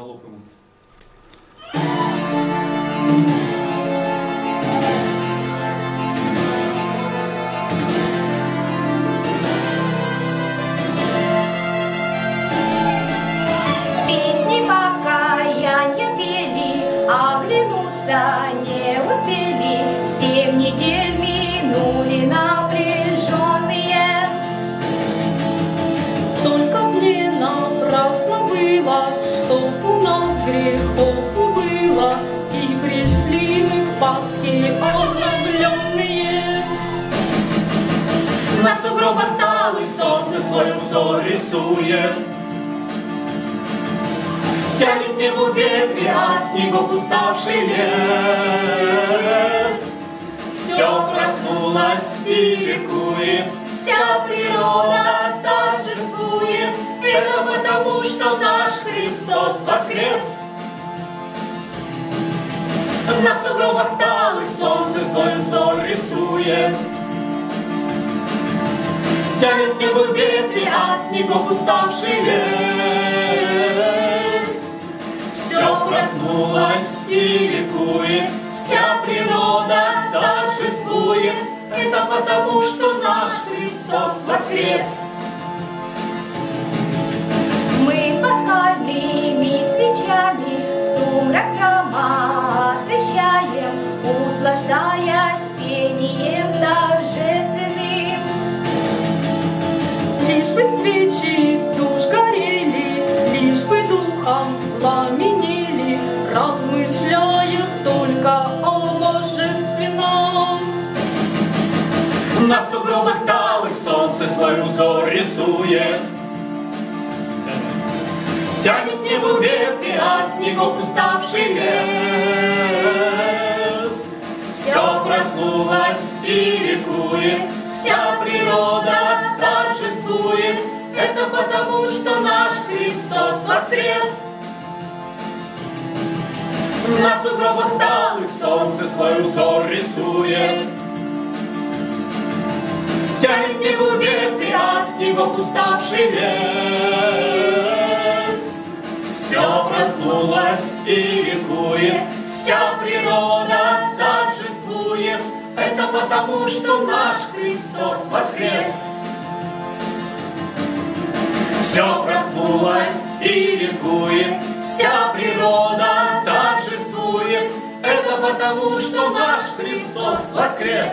Лопнул. Песни покаяния пели, оглянуться не пришли мы к Пасхе обновленные. На сугробах талых солнце свой узор рисует. Тянет небу ветви, а снегов уставший лес. Все проснулось и ликует, вся природа На сугробах талых солнце свой узор рисует. Тянет небо ветви, а снегов уставший лес. Все проснулось и ликует, вся природа торжествует. Это потому, что На сугробах талых солнце свой узор рисует. Тянет небо ветви от снегов уставший лес. Ликует, вся природа торжествует. Это потому, что наш Христос воскрес. На сугробах талых солнце свой узор рисует. Тянет небо ветви от снегов уставший лес. Все проснулось и ликует, потому, что наш Христос воскрес. Все проснулось и ликует, вся природа торжествует. Это потому, что наш Христос воскрес.